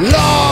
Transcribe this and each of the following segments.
Lost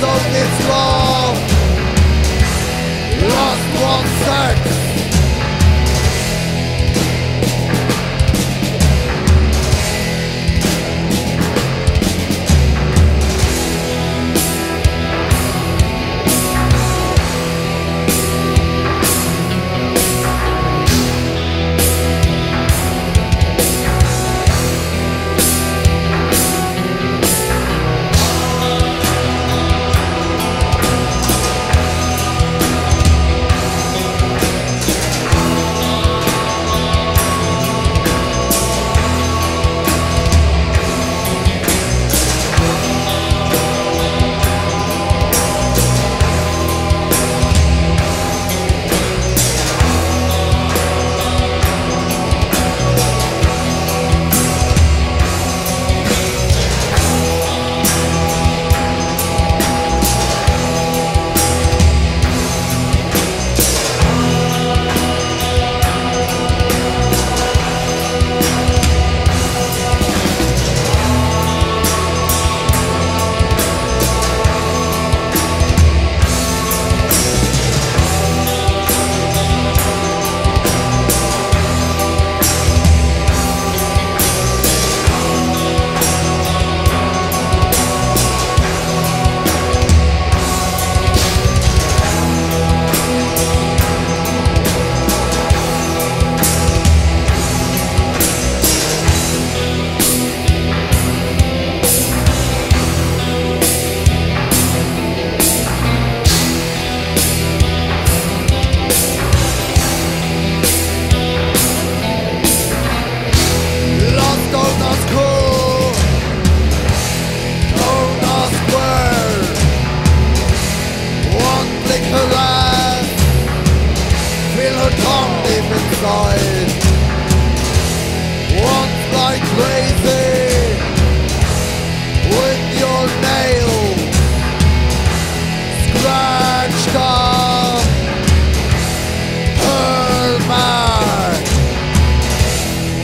On its love Lost on sex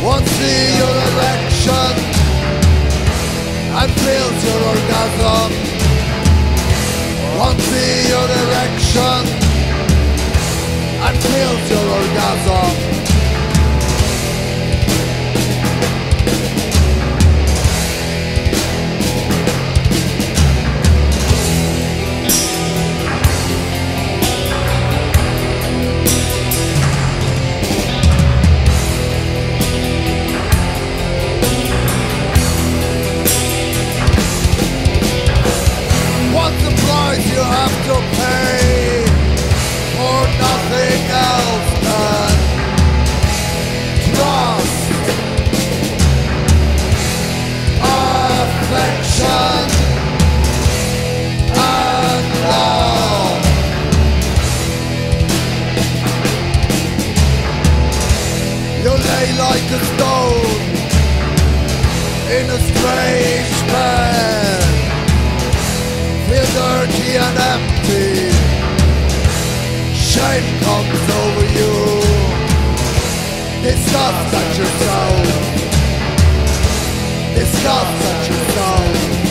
once see your erection and feels your orgasm. Once see your erection and feels your orgasm. Like a stone in a strange bed feel dirty and empty. Shame comes over you. Disgust at yourself. Disgust at yourself.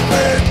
away.